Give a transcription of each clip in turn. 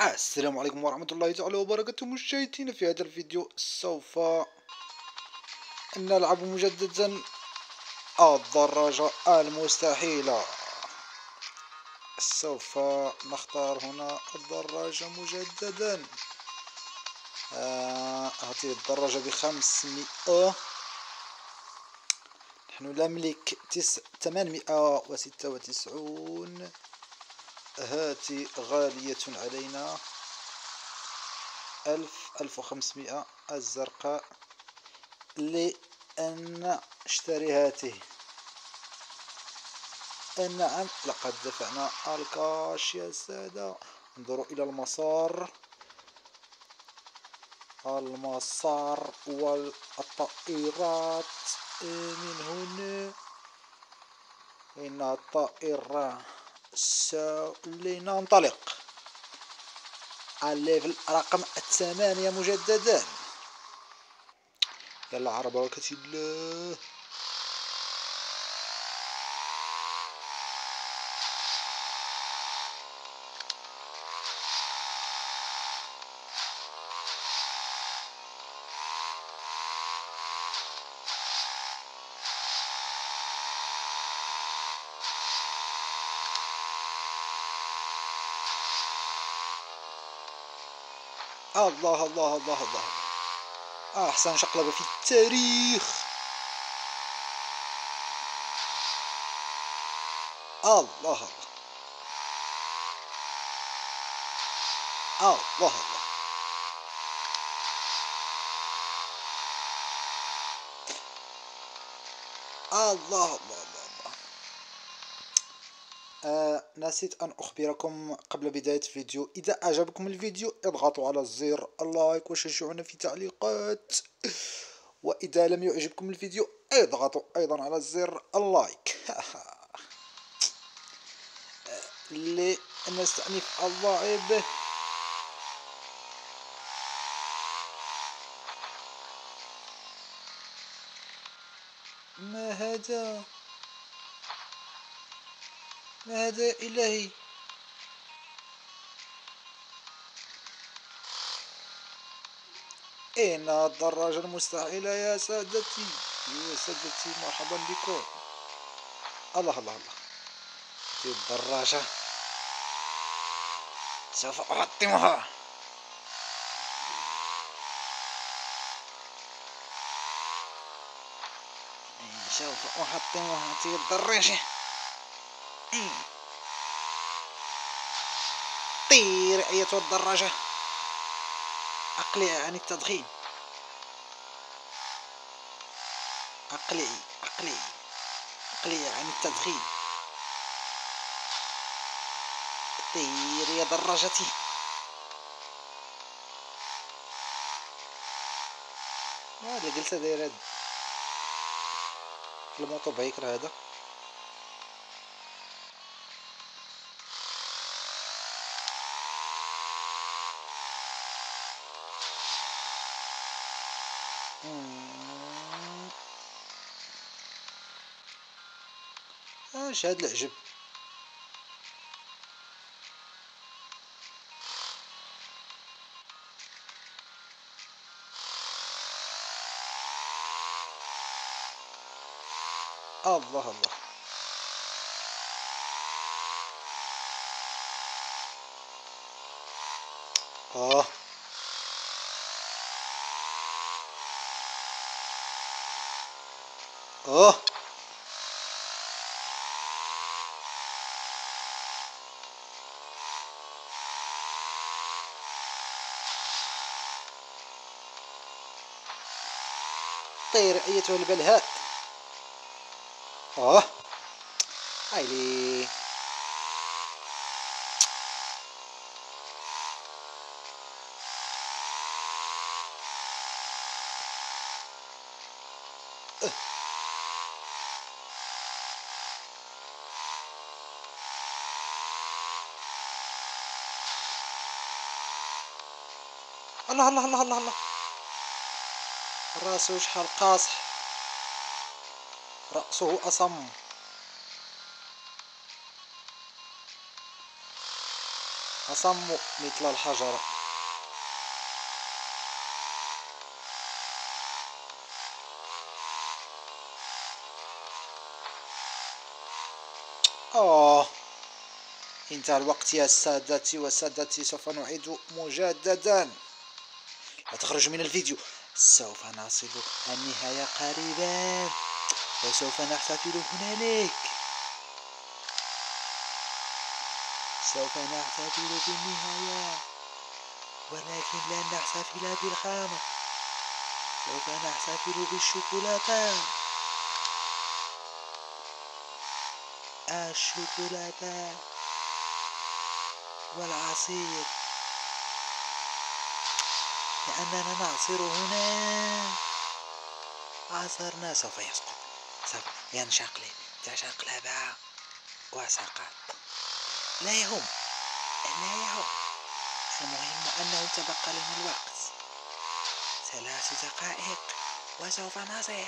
السلام عليكم ورحمة الله تعالى وبركاته. مشاهدينا في هذا الفيديو سوف نلعب مجددا الدراجة المستحيلة. سوف نختار هنا الدراجة مجددا. آه هذه الدراجة بخمسمائة. نحن نملك تس... ثمانمائة وستة وتسعون. هاتي غالية علينا. ألف ألف وخمسمائة الزرقاء لأن نشتري هاته. نعم لقد دفعنا الكاش يا سادة. انظروا إلى المسار. المسار والطائرات. من هنا؟ إن الطائرة لننطلق الليفل رقم الثمانية مجددا. يلا على بركة الله الله الله الله الله. أحسن شقلبة في التاريخ. الله الله الله. الله الله. الله الله. آه نسيت أن أخبركم قبل بداية الفيديو. إذا أعجبكم الفيديو اضغطوا على زر اللايك وشجعونا في تعليقات. وإذا لم يعجبكم الفيديو اضغطوا أيضا على زر اللايك. لنستأنف اللعب ما هذا؟ ما هذا إلهي. إن الدراجة المستحيلة يا سادتي. يا سادتي مرحبا بكم الله الله الله. هذه الدراجة. سوف أحطمها سوف أحطمها هذه الدراجة. طير أيتها الدراجة. أقلعي عن التدخين. أقلعي أقلعي أقلعي عن التدخين. طير يا دراجتي. هذا جلسة داير هذا الموتو بايكر هذا. اش هاد العجب الله الله. آه. آه. طير أيتها البلهاء. آه. هايلي الله الله الله الله الله. راسه شحال قاصح. رأسه أصم. أصم مثل الحجر. آه. انتهى الوقت يا سادتي وسادتي. سوف نعيد مجددا. لا تخرج من الفيديو. سوف نصل النهاية قريبا وسوف نحتفل هنالك. سوف نحتفل بالنهاية ولكن لن نحتفل بالخمر سوف نحتفل بالشوكولاتة. الشوكولاتة والعصير. لأننا نعصر هنا. عصرنا سوف يسقط. سوف ينشقلب تشقلب وسقط. لا يهم. لا يهم. المهم أنه تبقى لنا الوقت. ثلاث دقائق وسوف نصل.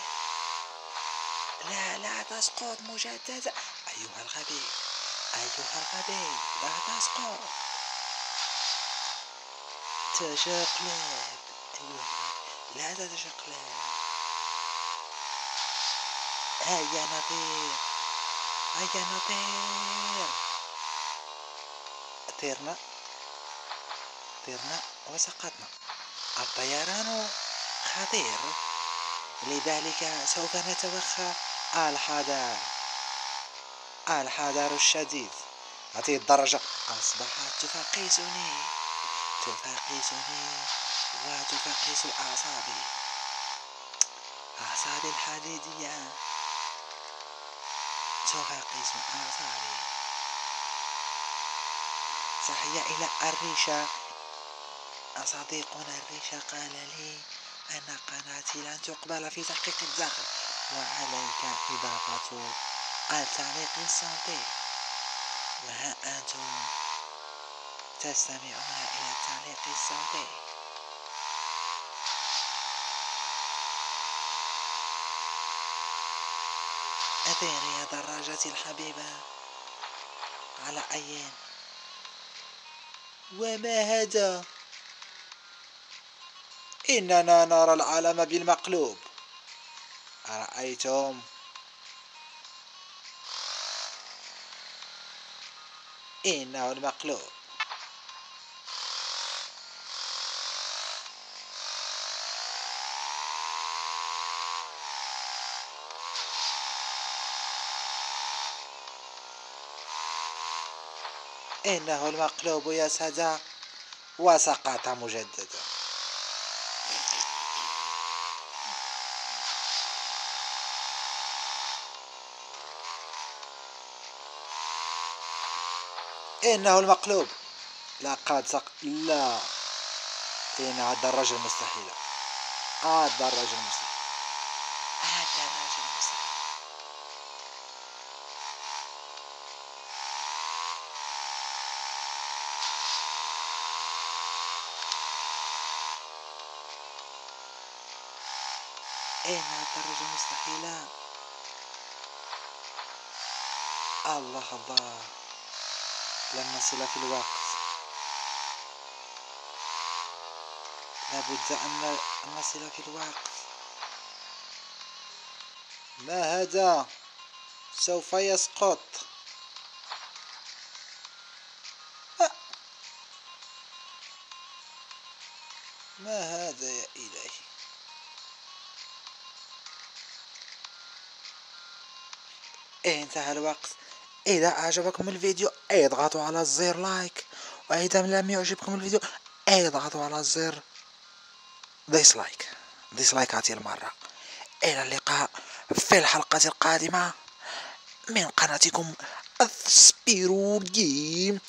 لا لا تسقط مجددا. أيها الغبي. أيها الغبي لا تسقط. تشقلب أيها لا تتشقلب هيا نطير هيا نطير طيرنا طيرنا وسقطنا. الطيران خطير. لذلك سوف نتوخى. الحذر. الحذر الشديد. هذه الدرجة. أصبحت تفقسني تفقسني وتفقس أعصابي أعصابي الحديدية تفقس أعصابي صحي إلى الريشة صديقنا الريشة قال لي أن قناتي لن تقبل في تحقيق الدخل وعليك إضافة التعليق الصوتي وها أنتم تستمعون إلى التعليق الصوتي أثير يا دراجتي الحبيبة على أين وما هذا؟ إننا نرى العالم بالمقلوب. أرأيتم؟ إنه المقلوب. إنه المقلوب يا سادة وسقط مجددا. إنه المقلوب. لقد سق لا. إنها الدراجة الدراجة المستحيلة الدراجة المستحيلة إنها الدراجة المستحيلة الله الله. لن نصل في الوقت. لابد أن نصل في الوقت. ما هذا؟ سوف يسقط. ما هذا يا إلهي؟ انتهى الوقت. إذا أعجبكم الفيديو اضغطوا على زر like. وإذا لم يعجبكم الفيديو اضغطوا على زر dislike dislike هذه المرة. إلى اللقاء في الحلقة القادمة من قناتكم سبيرو جيم